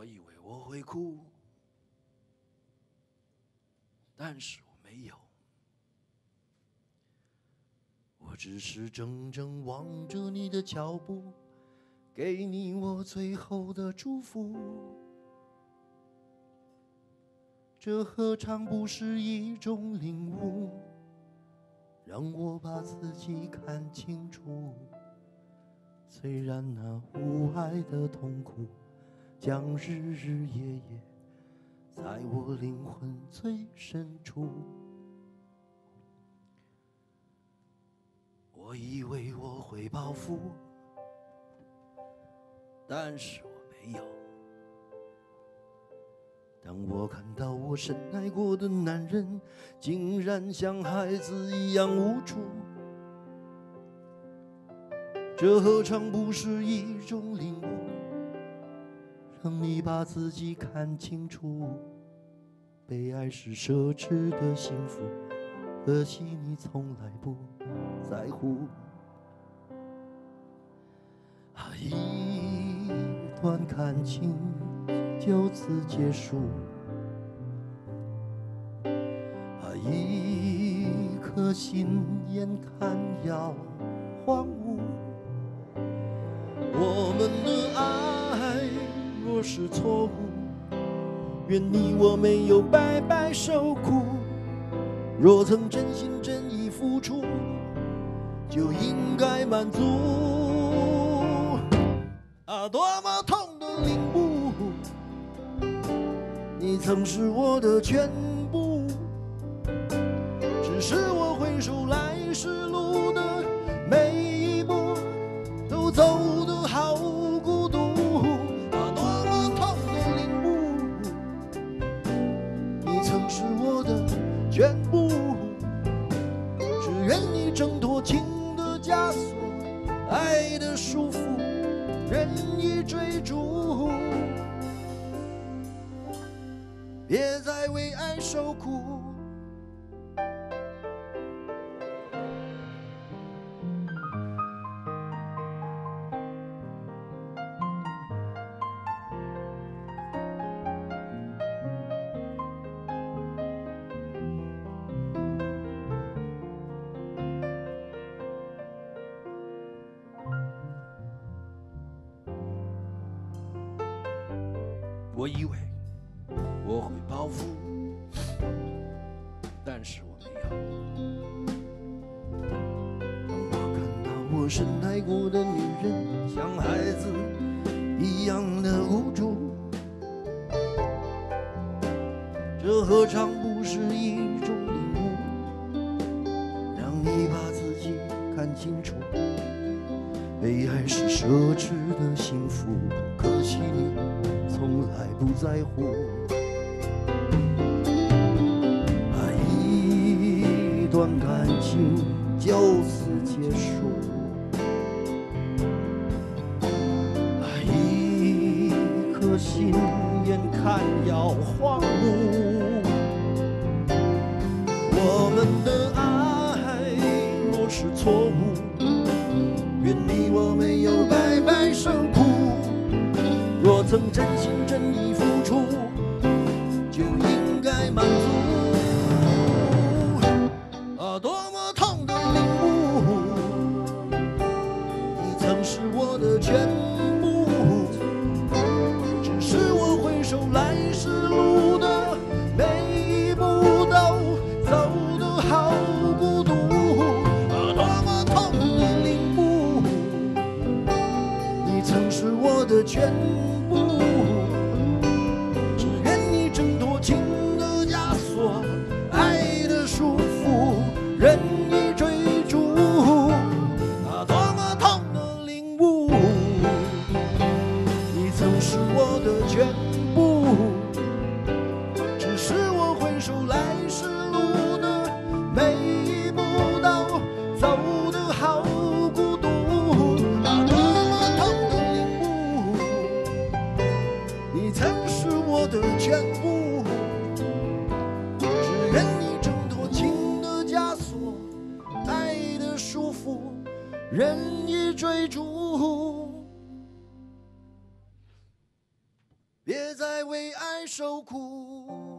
我以为我会哭，但是我没有。我只是怔怔望着你的脚步，给你我最后的祝福。这何尝不是一种领悟？让我把自己看清楚。虽然那无爱的痛苦，将日日夜夜在我灵魂最深处。我以为我会报复，但是我没有。当我看到我深爱过的男人，竟然像孩子一样无助，这何尝不是一种领悟？让你把自己看清楚，被爱是奢侈的幸福，可惜你从来不。在乎，啊，一段感情就此结束，啊，一颗心眼看要荒芜。是错误，愿你我没有白白受苦。若曾真心真意付出。就应该满足啊！多么痛的领悟，你曾是我的全部，只是我回首来时路的别再为爱受苦。我以为我会报复，但是我没有。当我看到我深爱过的女人像孩子一样的无助，这何尝不是一种领悟？让你把自己看清楚，被爱是奢侈的幸福，可惜你。从来不在乎，段感情就此结束，一颗心眼看要荒芜。我们的爱若是错误，愿你我没有白白受苦。若曾真心真意付是我的全部，只是我回首来时路的每一步都走的好孤独。啊，多么痛的领悟！你曾是我的全。部全部只是我回首来时路的每一步都走的好孤独。啊多么痛的领悟你曾是我的全部只愿你挣脱情的枷锁爱的束缚任意追逐。受苦。